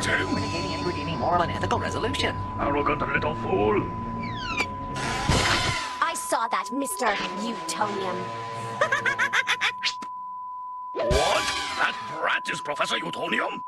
It's him! Renegating and redeeming moral and ethical resolution. Arrogant little fool! I saw that, Mr. Utonium. What? That brat is Professor Utonium?